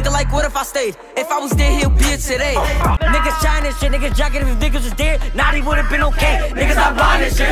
thinking like, what if I stayed? If I was there, he'll be it today. Niggas trying this shit, niggas jacking if niggas was there, not he would've been okay. Niggas not blind and shit.